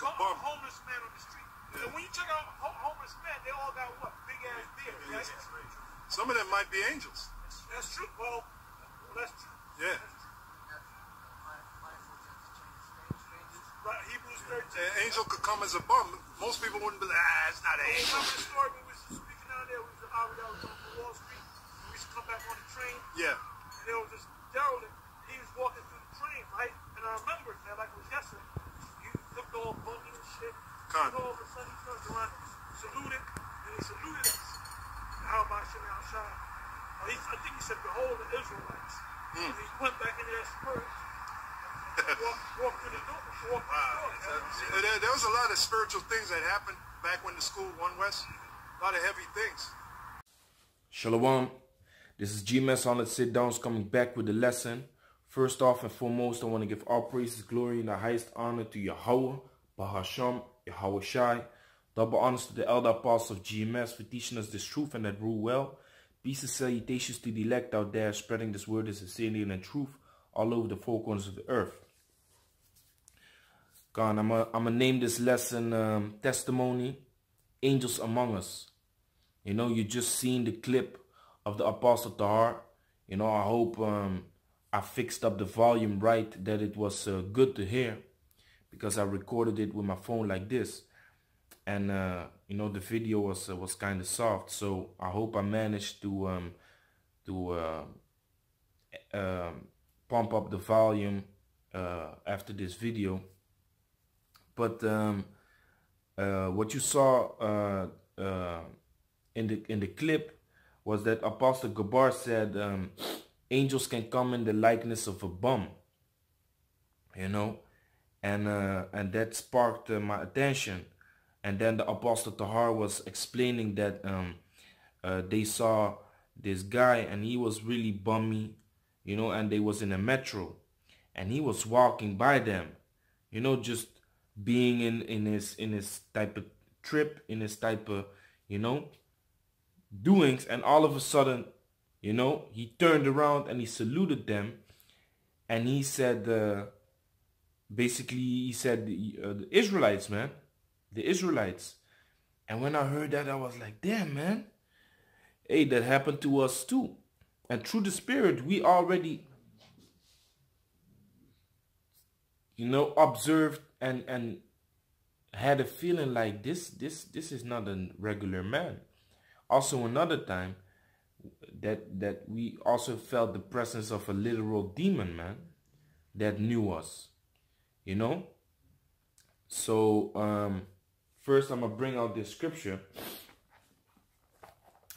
like a bum. homeless man on the street. Yeah. And when you check out ho- homeless men, they all got what? Big ass beards, right? Some of them might be angels. That's true. Well, that's true. Yeah. Right, Hebrews 13. An angel could come as a bum. Most people wouldn't be like, ah, it's not an angel. remember the story when we was speaking down there? We was out there on Wall Street. We used to come back on the train. Yeah. And there was this derelict. He was walking through the train, right? And I remember it, man, like it was yesterday. And shit. Con. All of a sudden he turned around, saluted, and he saluted us. How about he, I think he said, Behold the Israelites. And he went back spirit. The the There, was a lot of spiritual things that happened back when the school, One West. A lot of heavy things. Shalom. This is GMS on Let's Sit Downs coming back with the lesson. First off and foremost, I want to give all praises, glory, and the highest honor to Yahweh, Bahasham, Yahweh Shai. Double honors to the elder apostles of GMS for teaching us this truth and that rule well. Peace and salutations to the elect out there spreading this word of sincerity and truth all over the four corners of the earth. God, I'm going to name this lesson um, Testimony, Angels Among Us. You know, you just seen the clip of the Apostle Tahar. You know, I hope um, I fixed up the volume right, that it was uh, good to hear. Because I recorded it with my phone like this. And, uh, you know, the video was uh, was kind of soft. So I hope I managed to, um, to uh, um, pump up the volume uh, after this video. But um, uh, what you saw uh, in the in the clip was that Apostle Gabar said um, angels can come in the likeness of a bum, you know, and uh, and that sparked uh, my attention. And then the Apostle Tahar was explaining that um, uh, they saw this guy and he was really bummy, you know, and they was in a metro, and he was walking by them, you know, just being in in his in his type of trip, in his type of you know doings, and all of a sudden, you know, he turned around and he saluted them, and he said, uh, basically, he said uh, the Israelites, man, the Israelites, and when I heard that, I was like, damn, man, hey, that happened to us too, and through the Spirit, we already you know observed and and had a feeling like this this this is not a regular man. Also another time that that we also felt the presence of a literal demon man that knew us you know? So um first i'm gonna bring out this scripture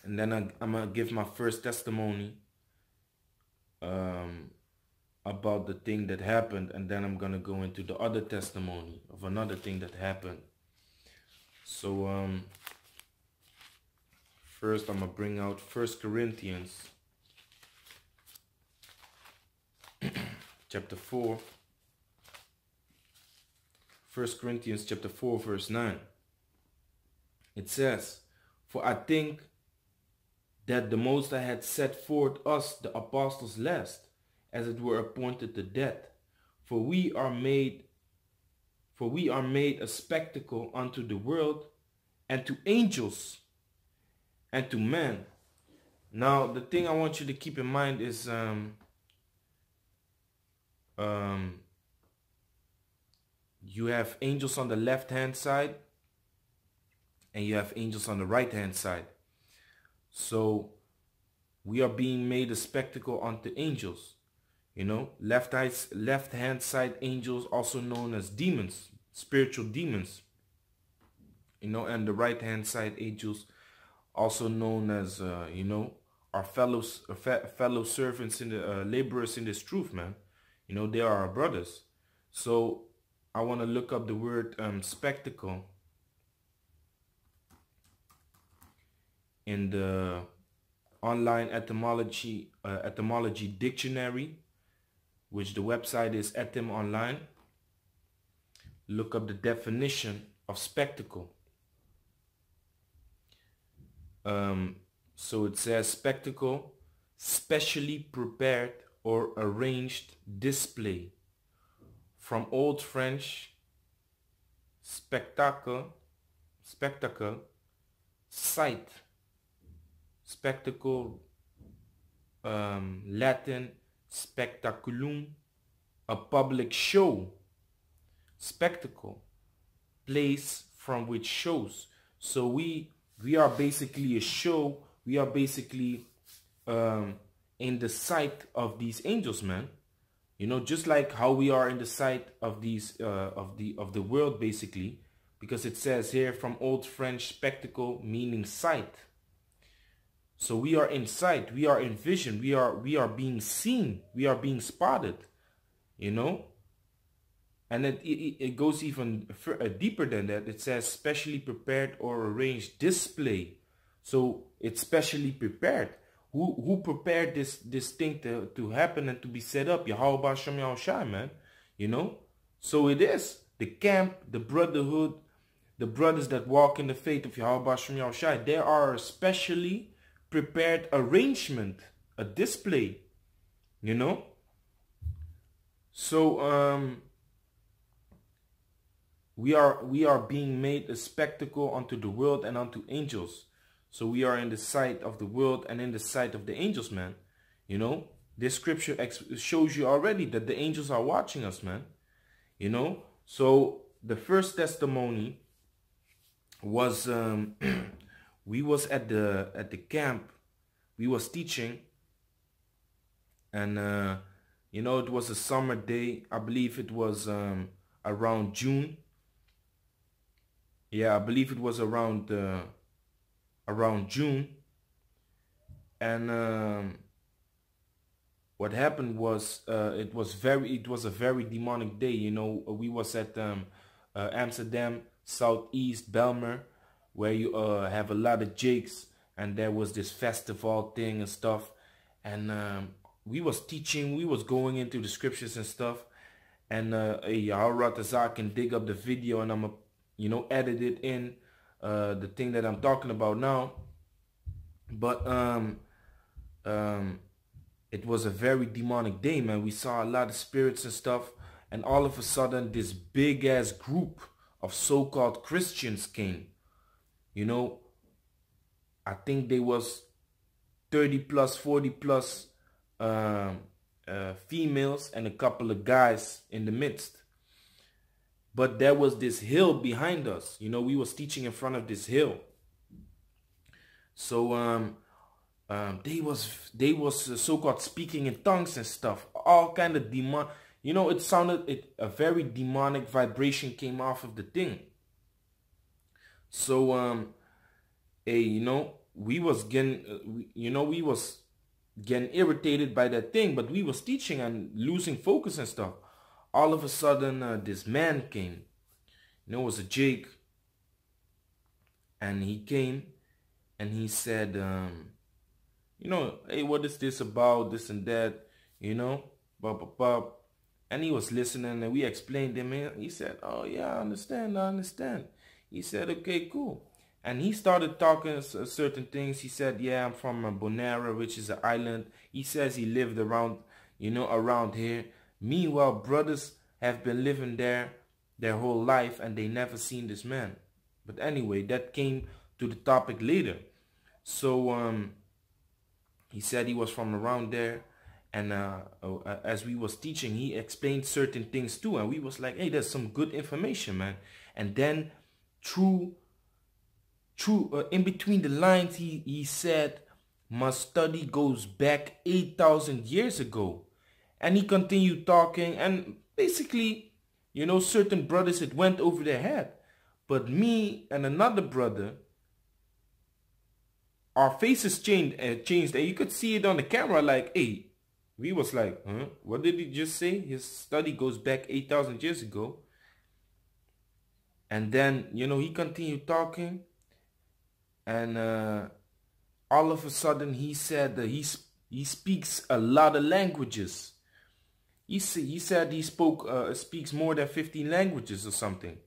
and then I, i'm gonna give my first testimony um about the thing that happened and then I'm gonna go into the other testimony of another thing that happened. So um first I'm gonna bring out first Corinthians chapter 4 first Corinthians chapter 4 verse 9 it says for I think that the most I had set forth us the apostles last as it were appointed to death. For we are made for we are made a spectacle unto the world and to angels and to men. Now the thing I want you to keep in mind is um um you have angels on the left hand side and you have angels on the right hand side. So we are being made a spectacle unto angels. You know, left eyes, left hand side angels, also known as demons, spiritual demons. You know, and the right hand side angels, also known as uh, you know, our fellows, fe fellow servants in the uh, laborers in this truth, man. You know, they are our brothers. So I want to look up the word um, spectacle in the online etymology uh, etymology dictionary which the website is Etym Online. Look up the definition of spectacle. Um, so it says spectacle, specially prepared or arranged display. From Old French, spectacle, spectacle, sight, spectacle, um, Latin, spectaculum, a public show, spectacle, place from which shows. So we we are basically a show. We are basically um, in the sight of these angels, man. You know, just like how we are in the sight of these uh, of the of the world, basically, because it says here from Old French spectacle meaning sight. So we are in sight, we are in vision, we are we are being seen, we are being spotted. You know, and it, it, it goes even uh, deeper than that. It says specially prepared or arranged display. So it's specially prepared. Who who prepared this this thing to, to happen and to be set up? Yahweh Shem Yahushai, man. You know? So it is. The camp, the brotherhood, the brothers that walk in the faith of Yahweh Shem Yahushai, there are a specially prepared arrangement, a display. You know? So um we are we are being made a spectacle unto the world and unto angels. So we are in the sight of the world and in the sight of the angels, man. You know, this scripture shows you already that the angels are watching us, man. You know, so the first testimony was um, we was at the at the camp, we was teaching, and uh, you know it was a summer day. I believe it was um, around June yeah, I believe it was around uh, around June. And um, what happened was uh, it was very it was a very demonic day. You know, we was at um, uh, Amsterdam southeast Bijlmer, where you uh, have a lot of jigs, and there was this festival thing and stuff. And um, we was teaching, we was going into the scriptures and stuff. And uh, Yaharat can dig up the video, and I'm a you know, edited it in uh, the thing that I'm talking about now. But um, um, it was a very demonic day, man. We saw a lot of spirits and stuff. And all of a sudden, this big ass group of so-called Christians came. You know, I think they was 30 plus, 40 plus um, uh, females and a couple of guys in the midst but there was this hill behind us. You know we was teaching in front of this hill. So um, um they was they was so-called speaking in tongues and stuff. All kind of demon you know it sounded it a very demonic vibration came off of the thing. So um hey you know we was getting you know we was getting irritated by that thing but we was teaching and losing focus and stuff all of a sudden uh, this man came. Know, it was a Jake. And he came and he said, um, you know, hey, what is this about, this and that, you know. And he was listening and we explained him. And he said, oh, yeah, I understand, I understand. He said, okay, cool. And he started talking certain things. He said, yeah, I'm from Bonaire, which is an island. He says he lived around, you know, around here. Meanwhile, brothers have been living there their whole life and they never seen this man. But anyway, that came to the topic later. So um, he said he was from around there. And uh, uh, as we was teaching, he explained certain things too. And we was like, hey, there's some good information, man. And then through, through uh, in between the lines, he, he said, my study goes back 8,000 years ago. And he continued talking and basically, you know, certain brothers, it went over their head. But me and another brother, our faces changed, uh, changed and you could see it on the camera like, hey, we was like, huh? What did he just say? His study goes back 8,000 years ago. And then, you know, he continued talking. And uh, all of a sudden he said that he, he speaks a lot of languages. He, said he spoke uh, speaks more than 15 languages or something.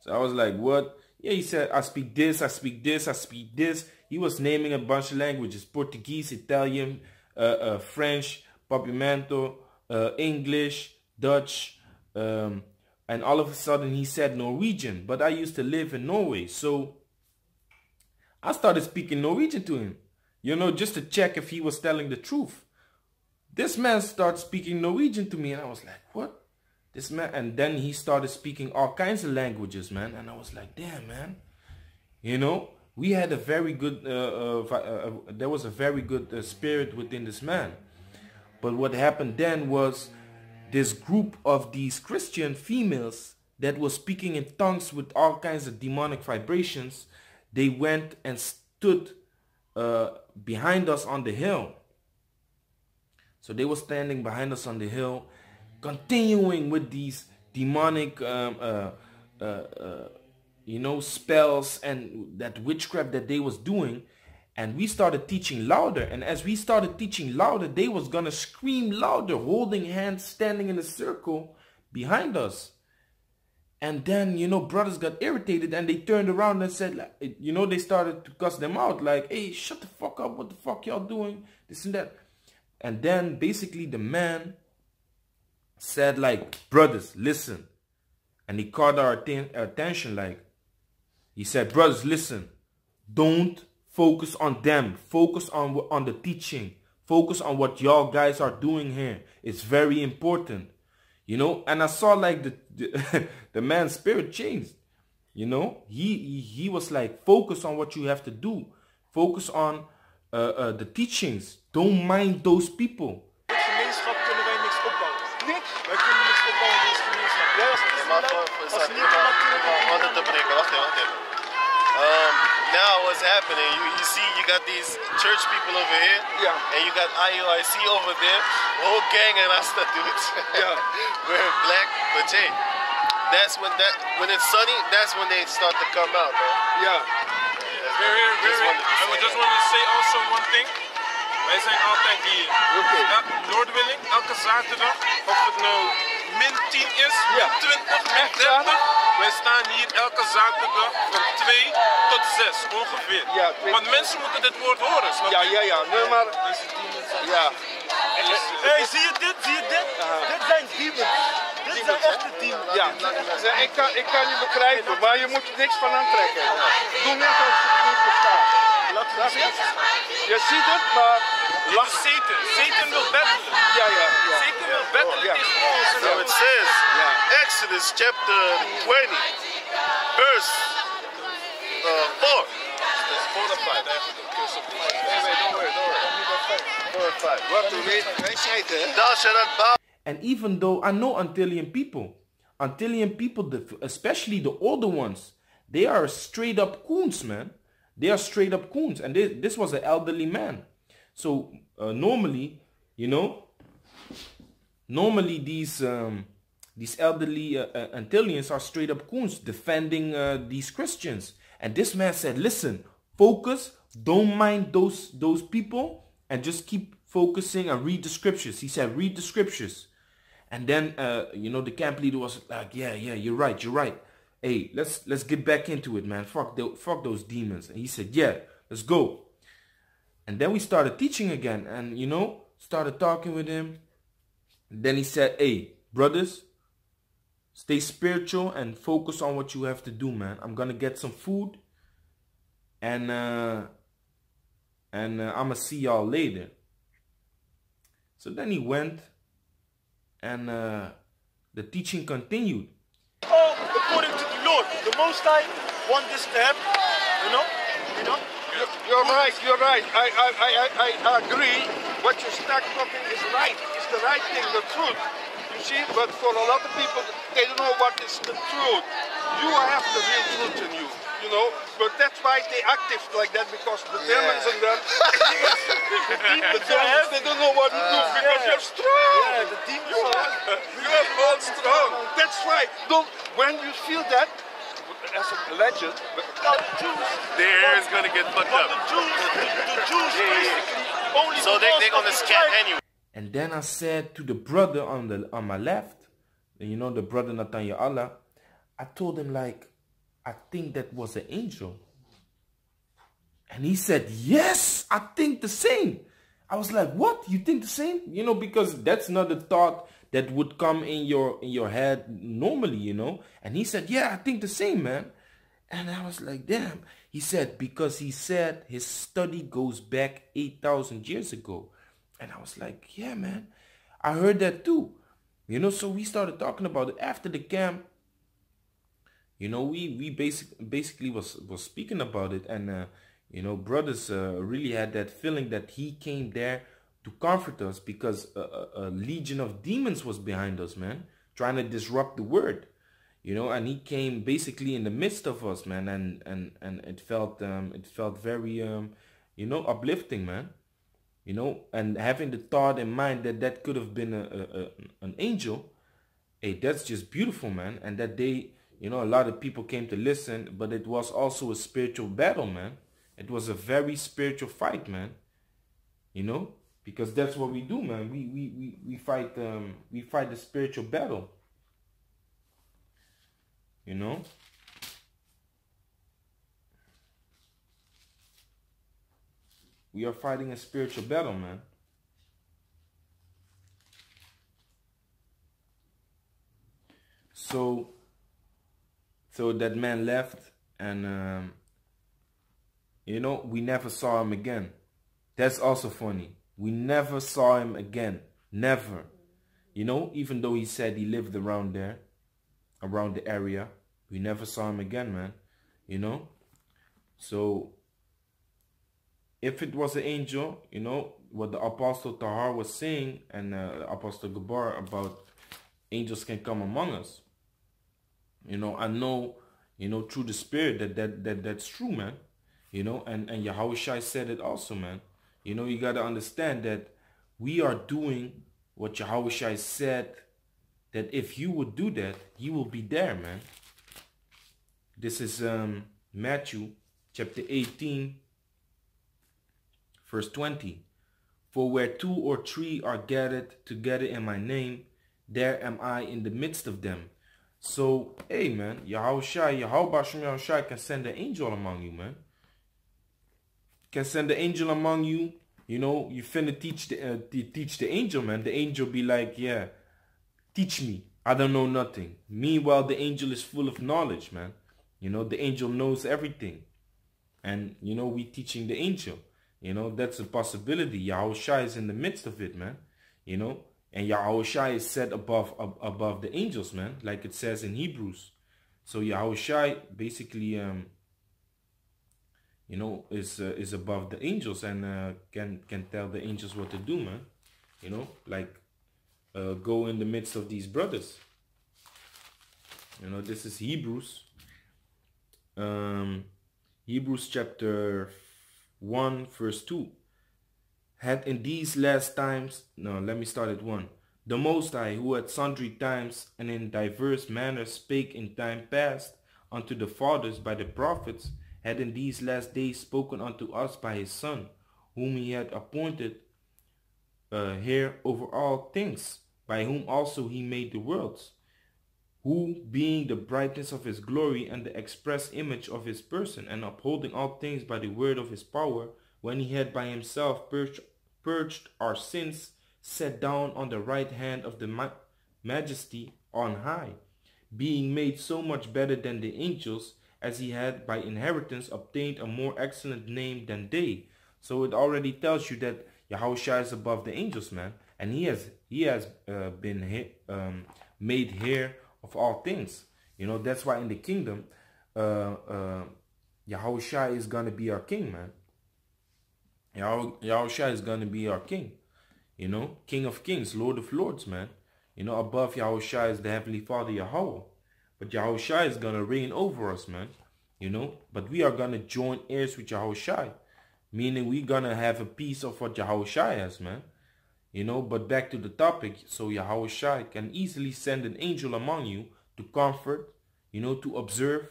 So I was like, what? Yeah, he said, I speak this, I speak this, I speak this. He was naming a bunch of languages. Portuguese, Italian, uh, uh, French, Papiamento, uh, English, Dutch, um, and all of a sudden he said Norwegian, but I used to live in Norway. So I started speaking Norwegian to him, you know, just to check if he was telling the truth. This man started speaking Norwegian to me and I was like, what? This man, and then he started speaking all kinds of languages, man. And I was like, damn, man. You know, we had a very good, uh, uh, uh, there was a very good uh, spirit within this man. But what happened then was this group of these Christian females that was speaking in tongues with all kinds of demonic vibrations, they went and stood uh, behind us on the hill. So they were standing behind us on the hill, continuing with these demonic, um, uh, uh, uh you know, spells and that witchcraft that they was doing. And we started teaching louder. And as we started teaching louder, they was going to scream louder, holding hands, standing in a circle behind us. And then, you know, brothers got irritated and they turned around and said, like, you know, they started to cuss them out. Like, hey, shut the fuck up. What the fuck y'all doing? This and that. And then basically the man said like, brothers, listen. And he caught our attention like, he said, brothers, listen, don't focus on them. Focus on, on the teaching. Focus on what y'all guys are doing here. It's very important. You know, and I saw like the, the, the man's spirit changed. You know, he, he, he was like, focus on what you have to do. Focus on uh, uh, the teachings. Don't mind those people. Gemeenschap kunnen wij niks opbouwen. Niks? Wij kunnen niks opbouwen in deze gemeenschap. Jij als te breken, wacht even, wacht even. Um, now what's happening, you, you see you got these church people over here. Yeah. And you got IUIC over there. Whole gang of Rasta dudes. Yeah. Wearing black, but hey, that's when that when it's sunny, that's when they start to come out, man. Yeah. Very, very, I just want to say also one thing. Wij zijn altijd hier. Oké. Ja, Noordwilling, elke zaterdag, of het nou min 10 is, min 20, min Echt 30. waar? Wij staan hier elke zaterdag van 2 tot 6 ongeveer. Ja, Want mensen moeten dit woord horen, snap je? Ja, ja, ja. Nee, maar... Ja. Hey, zie je dit? Zie je dit? Dit zijn demons. Dit zijn echte demons. Ja, ik kan, ik kan je begrijpen, maar je moet er niks van aantrekken. Doe net bestaat. Snap je? Je ziet het, maar... Dit is Satan. Satan wil battelen. Ja, ja, ja. Satan wil battelen Ja. tegen. So it says, Yeah. Exodus chapter 20, verse uh, 4. It's four to five. I have to curse up. Wait, wait, don't worry, don't worry. 4 and 5. Wat we weten, wij zeiden, hè? Thou shalt not bow And even though I know Antillean people, Antillean people, especially the older ones, they are straight up coons, man. They are straight up coons. And this, this was an elderly man. So uh, normally, you know, normally these um, these elderly uh, uh, Antilleans are straight up coons defending uh, these Christians. And this man said, "Listen, focus. Don't mind those those people, and just keep focusing and read the scriptures." He said, "Read the scriptures." And then uh, you know the camp leader was like, "Yeah, yeah, you're right, you're right. Hey, let's let's get back into it, man. Fuck, the, fuck those demons." And he said, "Yeah, let's go." And then we started teaching again, and you know, started talking with him. Then he said, "Hey, brothers, stay spiritual and focus on what you have to do, man. I'm gonna get some food, and uh, and uh, I'm gonna see y'all later." So then he went, and uh, the teaching continued. Oh, the Most High want this to happen. You know? You know? You're right, you're right. I, I, I, I, I agree. What you start talking is right. It's the right thing, the truth. You see, but for a lot of people, they don't know what is the truth. You have the real truth in you, you know. But that's why they active like that because the demons and them, the demons, they don't know what to do because you're strong. Yeah, the demons You are. are, you are all strong. That's why. Don't when you feel that, as a legend, Now the Jews, there is going to get fucked but the up. Jews, the, the Jews basically only So they they're going to ones that scan anyway. And then I said to the brother on the on my left, you know, the brother Nathaniel Allah, I told him like, I think that was an angel. And he said, Yes, I think the same. I was like, What? You think the same? You know, because that's not the thought that would come in your in your head normally, you know. And he said, "Yeah, I think the same, man." And I was like, "Damn." He said because he said his study goes back 8,000 years ago. And I was like, "Yeah, man. I heard that too." You know, so we started talking about it after the camp. You know, we we basic basically was was speaking about it and uh, you know, brothers uh, really had that feeling that he came there to comfort us because a, a, a, legion of demons was behind us, man, trying to disrupt the word, you know. And he came basically in the midst of us, man, and and and it felt um it felt very um you know uplifting, man, you know. And having the thought in mind that that could have been a, a, an angel, hey, that's just beautiful, man. And that day, you know, a lot of people came to listen, but it was also a spiritual battle, man. It was a very spiritual fight, man. You know, because that's what we do man. We we we, we fight um we fight the spiritual battle. You know? We are fighting a spiritual battle man. So so that man left and um you know we never saw him again. That's also funny we never saw him again. Never. You know, even though he said he lived around there, around the area, we never saw him again, man. You know? So, if it was an angel, you know, what the Apostle Tahar was saying and uh, Apostle Gabar about angels can come among us. You know, I know, you know, through the Spirit that, that, that that's true, man. You know, and, and Yahushua said it also, man. You know, you got to understand that we are doing what Yahweh said that if you would do that, you will be there, man. This is um, Matthew chapter 18, verse 20. For where two or three are gathered together in my name, there am I in the midst of them. So, hey man, Yahweh Yahweh can send an angel among you, man can send an angel among you. You know, you finna teach the uh, teach the angel, man. The angel be like, yeah, teach me. I don't know nothing. Meanwhile, the angel is full of knowledge, man. You know, the angel knows everything. And, you know, we teaching the angel. You know, that's a possibility. Yahushua is in the midst of it, man. You know, and Yahushua is set above ab above the angels, man. Like it says in Hebrews. So Yahushua basically um, you know, is uh, is above the angels and uh, can can tell the angels what to do, man. You know, like uh, go in the midst of these brothers. You know, this is Hebrews. Um, Hebrews chapter one, verse two. Had in these last times, no, let me start at one. The Most High, who at sundry times and in diverse manners spake in time past unto the fathers by the prophets had in these last days spoken unto us by his Son, whom he had appointed uh, here over all things, by whom also he made the worlds, who being the brightness of his glory and the express image of his person, and upholding all things by the word of his power, when he had by himself purged, purged our sins, sat down on the right hand of the ma majesty on high, being made so much better than the angels, as he had by inheritance obtained a more excellent name than they. So it already tells you that Yahushua is above the angels, man, and he has he has uh, been um, made heir of all things. You know that's why in the kingdom, uh, uh, Yahushua is gonna be our king, man. Yahushua is gonna be our king. You know, King of Kings, Lord of Lords, man. You know, above Yahushua is the Heavenly Father, Yahweh. But Yahushua is going to reign over us, man. You know, but we are going to join heirs with Yahushua. Meaning we're going to have a piece of what Yahushua has, man. You know, but back to the topic. So Yahushua can easily send an angel among you to comfort, you know, to observe,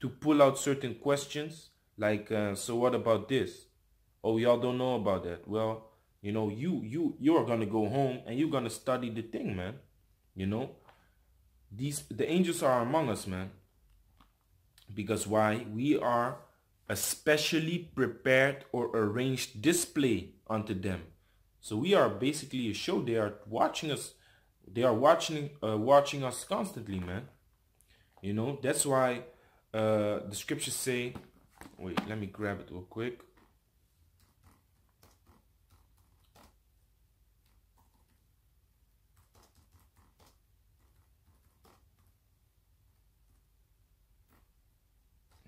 to pull out certain questions. Like, uh, so what about this? Oh, y'all don't know about that. Well, you know, you you you are gonna go home and you're gonna study the thing, man. You know, these the angels are among us, man. Because why? We are a specially prepared or arranged display unto them. So we are basically a show. They are watching us they are watching uh, watching us constantly, man. You know, that's why uh, the scriptures say, wait, let me grab it real quick.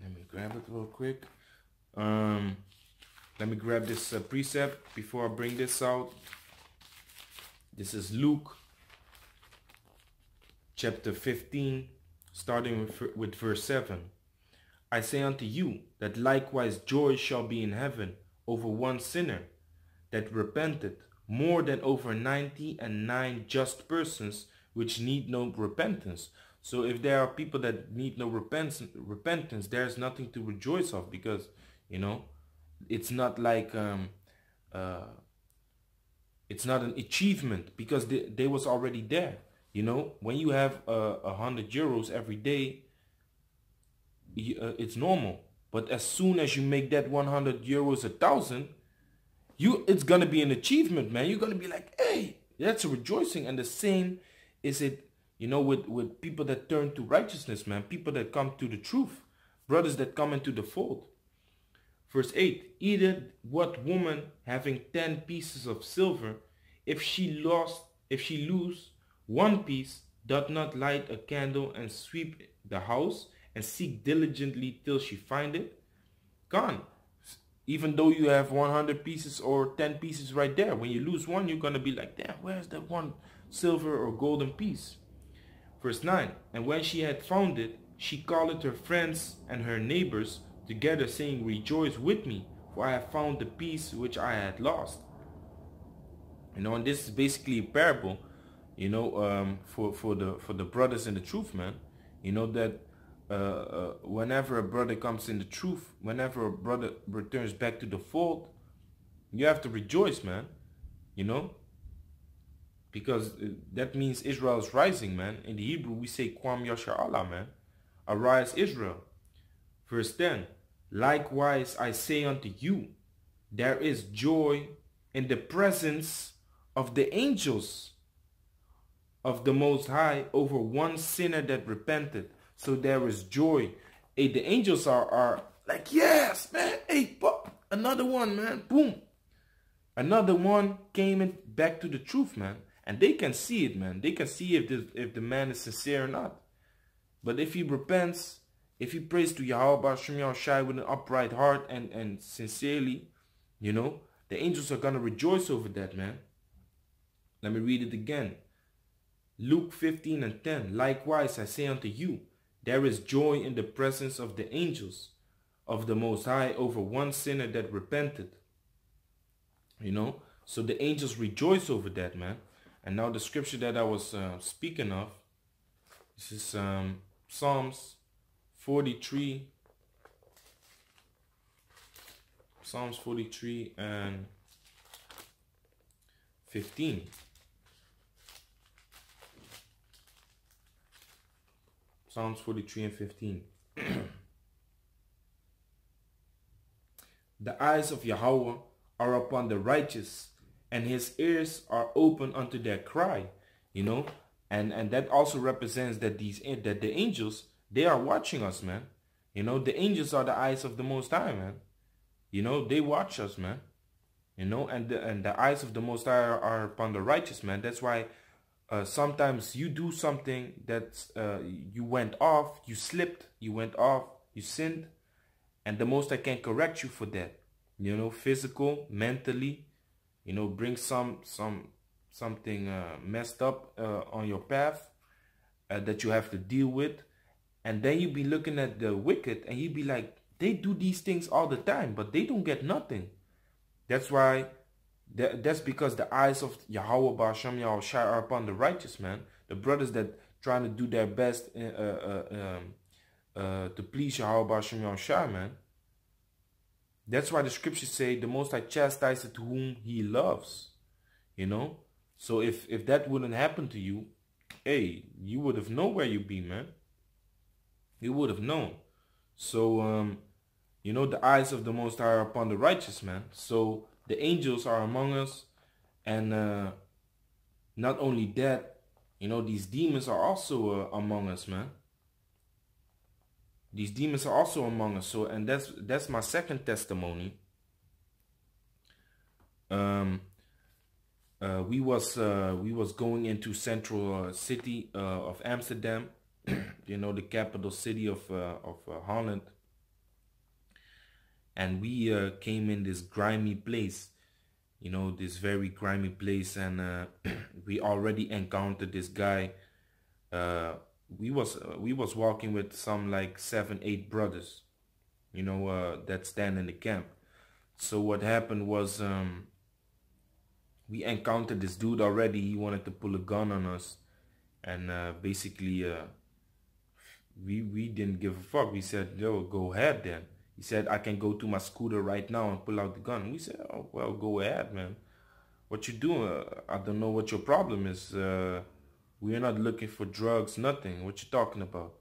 Let me grab it real quick. Um, let me grab this uh, precept before I bring this out. This is Luke chapter 15, starting with, with verse 7. I say unto you that likewise joy shall be in heaven over one sinner that repenteth more than over ninety and nine just persons which need no repentance. So if there are people that need no repentance, repentance, there's nothing to rejoice of because, you know, it's not like um, uh, it's not an achievement because they, they was already there. You know, when you have a uh, hundred euros every day, uh, it's normal. But as soon as you make that 100 euros a thousand, you it's gonna be an achievement, man. You're gonna be like, hey, that's a rejoicing. And the same is it, you know, with with people that turn to righteousness, man. People that come to the truth, brothers that come into the fold. Verse 8, either what woman having 10 pieces of silver, if she lost, if she lose one piece, doth not light a candle and sweep the house and seek diligently till she find it? Gone. Even though you have 100 pieces or 10 pieces right there, when you lose one, you're going to be like, damn, where's that one silver or golden piece? Verse 9, And when she had found it, she called her friends and her neighbors together, saying, Rejoice with me, for I have found the piece which I had lost. You know, and this is basically a parable you know, um, for for the for the brothers in the truth, man. You know that uh, uh, whenever a brother comes in the truth, whenever a brother returns back to the fold, you have to rejoice, man. You know, because uh, that means Israel is rising, man. In the Hebrew, we say Kwam Yasha Allah, man. Arise, Israel. Verse 10. Likewise, I say unto you, there is joy in the presence of the angels of the Most High over one sinner that repented. So there is joy. Hey, the angels are, are like, yes, man. Hey, pop, another one, man. Boom. Another one came in back to the truth, man. And they can see it, man. They can see if the, if the man is sincere or not. But if he repents, if he prays to Yahweh Shem Shai with an upright heart and, and sincerely, you know, the angels are going to rejoice over that, man. Let me read it again. Luke 15 and 10, Likewise I say unto you, there is joy in the presence of the angels of the Most High over one sinner that repented. You know, so the angels rejoice over that, man. And now the scripture that I was uh, speaking of, this is um, Psalms 43, Psalms 43 and 15. Psalms 43 and 15. the eyes of Yahweh are upon the righteous, and his ears are open unto their cry. You know, and and that also represents that these that the angels they are watching us, man. You know, the angels are the eyes of the Most High, man. You know, they watch us, man. You know, and the and the eyes of the Most High are, are upon the righteous, man. That's why uh, sometimes you do something that uh, you went off, you slipped, you went off, you sinned, and the Most I can correct you for that. You know, physical, mentally, you know, bring some some something uh, messed up uh, on your path uh, that you have to deal with, and then you be looking at the wicked, and you be like, they do these things all the time, but they don't get nothing. That's why that, that's because the eyes of Yahweh Ba'ashem Yahushai are upon the righteous man. The brothers that trying to do their best uh, uh, um, uh, to please Yahweh Ba'ashem Yahushai, man. That's why the scriptures say the Most chastises to whom He loves. You know? So if, if that wouldn't happen to you, hey, you would have known where you be, man. You would have known. So, um, you know, the eyes of the Most High are upon the righteous, man. So the angels are among us and uh, not only that you know, these demons are also uh, among us, man. These demons are also among us. So, and that's that's my second testimony. Um, uh, we was uh, we was going into central uh, city uh, of Amsterdam, you know, the capital city of uh, of uh, Holland, and we came in this grimy place, you know, this very grimy place, and we already encountered this guy. We was we was walking with some like seven eight brothers, you know, that stand in the camp. So what happened was. Um, we encountered this dude already. He wanted to pull a gun on us, and uh, basically, uh, we we didn't give a fuck. We said, "Yo, go ahead then." He said, "I can go to my scooter right now and pull out the gun." We said, "Oh well, go ahead, man. What you doing? Uh, I don't know what your problem is. We're not looking for drugs, nothing. What you talking about?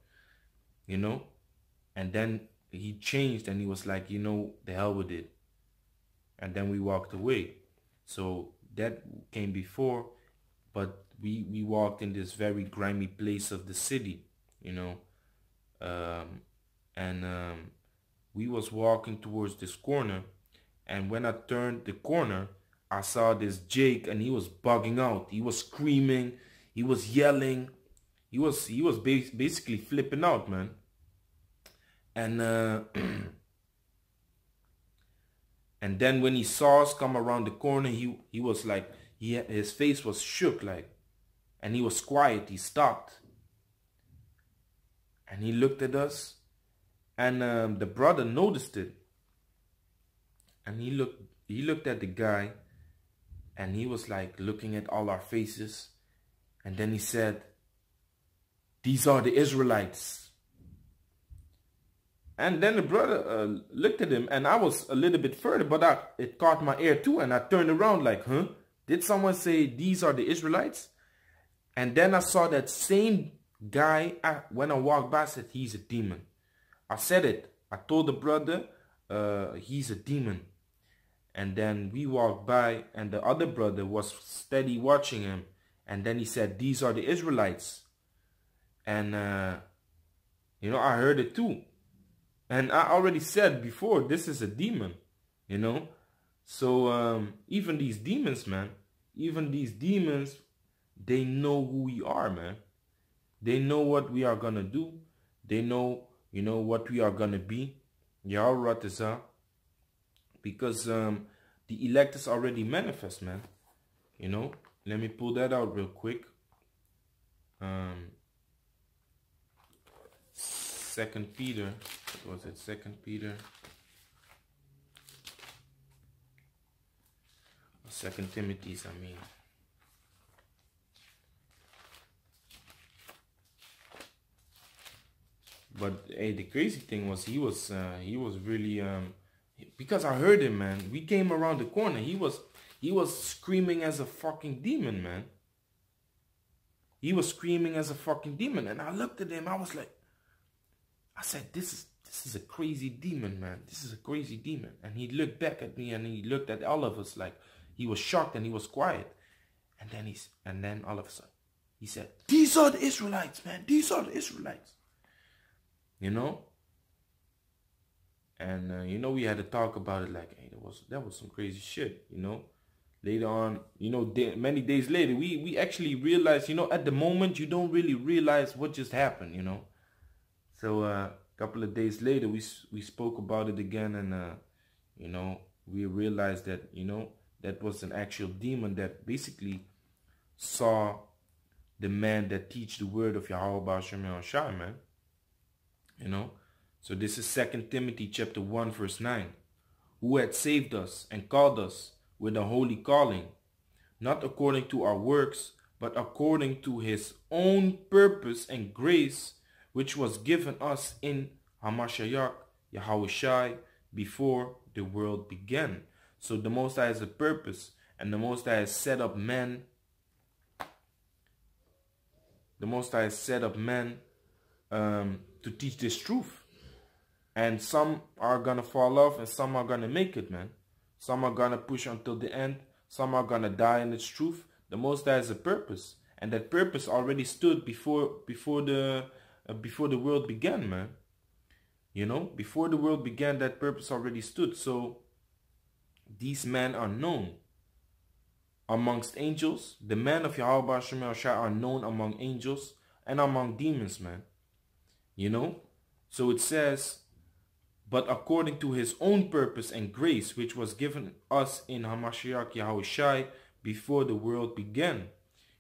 You know?" And then he changed and he was like, "You know, the hell with it." And then we walked away. So that came before, but we we walked in this very grimy place of the city, you know, um, and um, we was walking towards this corner, and when I turned the corner, I saw this Jake, and he was bugging out. He was screaming, he was yelling, he was he was basically flipping out, man. And uh, And then when he saw us come around the corner, he he was like, he his face was shook like, and he was quiet. He stopped, and he looked at us, and um, the brother noticed it, and he looked he looked at the guy, and he was like looking at all our faces, and then he said, "These are the Israelites." And then the brother uh, looked at him, and I was a little bit further, but I, it caught my ear too, and I turned around like, huh? Did someone say these are the Israelites? And then I saw that same guy, I, when I walked by, I said, he's a demon. I said it. I told the brother, uh, he's a demon. And then we walked by, and the other brother was steady watching him. And then he said, these are the Israelites. And, uh, you know, I heard it too. And I already said before, this is a demon, you know? So um, even these demons, man, even these demons, they know who we are, man. They know what we are gonna do. They know, you know, what we are gonna be. Y'all. Because um, the elect is already manifest, man. You know? Let me pull that out real quick. Um, Second Peter. What was it? Second Peter. Second Timothy's, I mean. But hey, the crazy thing was he was uh, he was really um because I heard him, man. We came around the corner. He was he was screaming as a fucking demon, man. He was screaming as a fucking demon, and I looked at him. I was like, I said, this is this is a crazy demon, man. This is a crazy demon. And he looked back at me and he looked at all of us like he was shocked and he was quiet. And then he's and then all of a sudden he said, These are the Israelites, man. These are the Israelites. You know? And uh, you know, we had to talk about it like, hey, that was that was some crazy shit, you know. Later on, you know, many days later, we we actually realized, you know, at the moment you don't really realize what just happened, you know. So uh, a couple of days later, we we spoke about it again, and uh, you know we realized that you know that was an actual demon that basically saw the man that teach the word of Yahweh Shem Shai, man. You know, so this is Second Timothy chapter one verse nine, who had saved us and called us with a holy calling, not according to our works, but according to His own purpose and grace which was given us in Hamashiach, Yahushai, before the world began. So the Most High has a purpose, and the Most High has set up men. The Most High has set up men um, to teach this truth. And some are going to fall off and some are going to make it, man. Some are to push until the end. Some are to die in its truth. The Most High has a purpose. and that purpose already stood before before the uh, before the world began, man. You know, before the world began, that purpose already stood. So these men are known amongst angels. The men of Yahweh Shai are known among angels and among demons, man. You know? So it says, but according to his own purpose and grace, which was given us in Hamashiach Yahweh Shai before the world began.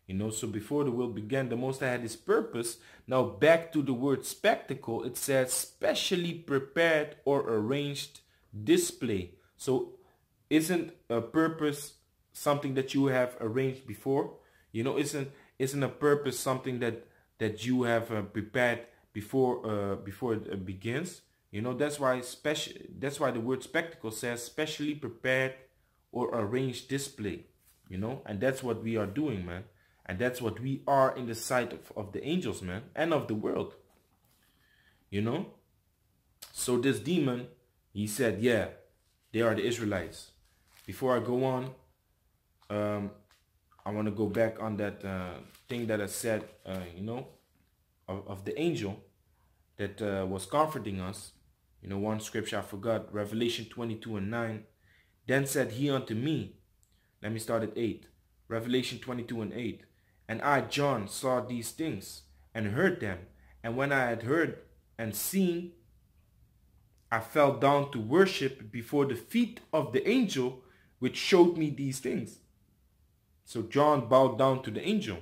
You know, so before the world began, the Most High had his purpose. Now back to the word spectacle, it says specially prepared or arranged display. So isn't a purpose something that you have arranged before? You know, isn't isn't a purpose something that that you have uh, prepared before uh, before it begins? You know, that's why special. That's why the word spectacle says specially prepared or arranged display. You know, and that's what we are doing, man. And that's what we are in the sight of, of the angels, man, and of the world. You know? So this demon, he said, yeah, they are the Israelites. Before I go on, um, I want to go back on that uh, thing that I said, uh, you know, of, of the angel that uh, was comforting us. You know, one scripture I forgot, Revelation 22 and 9. Then said he unto me, let me start at 8. Revelation 22 and 8. And I, John, saw these things and heard them. And when I had heard and seen, I fell down to worship before the feet of the angel which showed me these things. So John bowed down to the angel.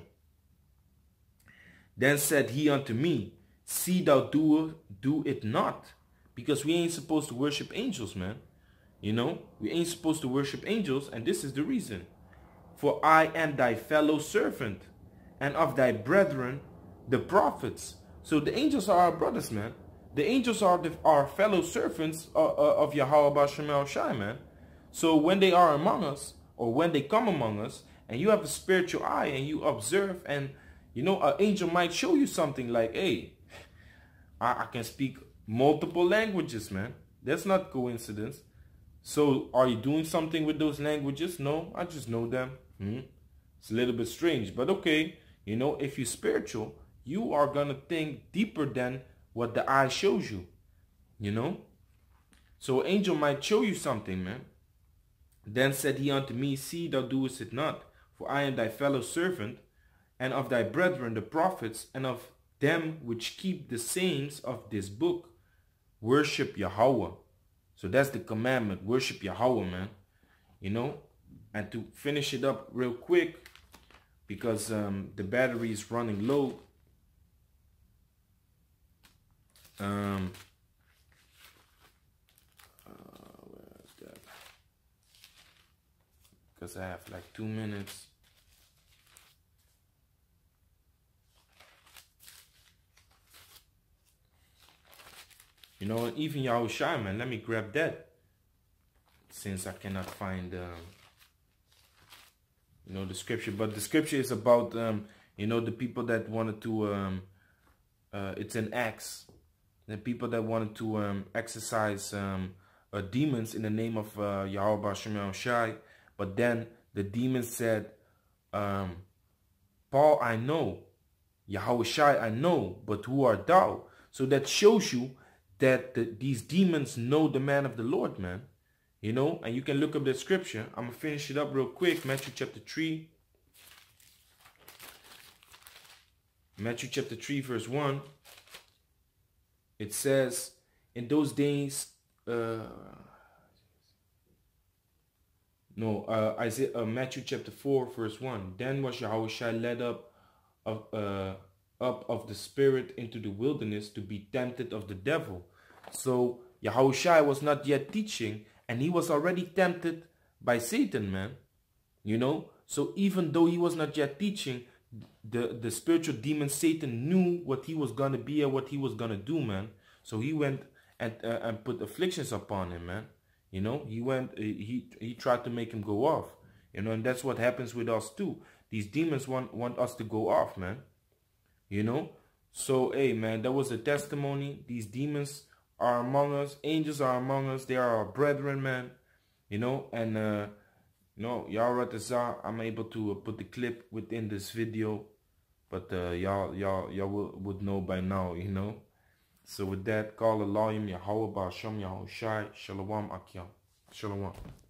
Then said he unto me, See thou do, do it not. Because we ain't supposed to worship angels, man. You know, we ain't supposed to worship angels, and this is the reason. For I am thy fellow servant, and of thy brethren, the prophets. So the angels are our brothers, man. The angels are the, our fellow servants uh, uh, of Yahweh Shemel Shai, man. So when they are among us, or when they come among us, and you have a spiritual eye and you observe, and you know, an angel might show you something like, hey, I, I can speak multiple languages, man. That's not coincidence. So are you doing something with those languages? No, I just know them. Hmm? It's a little bit strange, but okay. You know, if you're spiritual, you are going to think deeper than what the eye shows you. You know? So angel might show you something, man. Then said he unto me, See, thou doest it not, for I am thy fellow servant, and of thy brethren the prophets, and of them which keep the sayings of this book. Worship Yahweh. So that's the commandment. Worship Yahweh, man. You know? And to finish it up real quick, because um, the battery is running low. Um, because I have like two minutes. You know, even Yahushua, man, let me grab that. Since I cannot find, um, you know, the scripture. But the scripture is about, um, you know, the people that wanted to, um, uh, it's an Acts. The people that wanted to um, exercise um, uh, demons in the name of uh, Yahweh Shem Shai but then the demon said, um, Paul, I know. Yahweh Shai, I know. But who art thou? So that shows you that the, these demons know the man of the Lord, man. You know, and you can look up the scripture. I'm going to finish it up real quick. Matthew chapter 3. Matthew chapter 3 verse 1. It says, in those days, uh, no, uh, Isaiah, uh, Matthew chapter 4, verse 1. Then was Yahushua led up of, uh, up of the spirit into the wilderness to be tempted of the devil. So Yahushua was not yet teaching and he was already tempted by Satan, man. You know? So even though he was not yet teaching, the, the spiritual demon Satan knew what he was going to be and what he was going to do, man. So he went and, uh, and put afflictions upon him, man. You know, he went, he he tried to make him go off. You know, and that's what happens with us too. These demons want want us to go off, man. You know, so hey, man, that was a testimony. These demons are among us. Angels are among us. They are our brethren, man. You know, and uh, you know, y'all I'm able to uh, put the clip within this video. But uh, y'all, y'all, y'all would, know by now, you know. So with that, call Allahim Yahweh Ba'asham Yahushai Shalom Akyam. Shalom.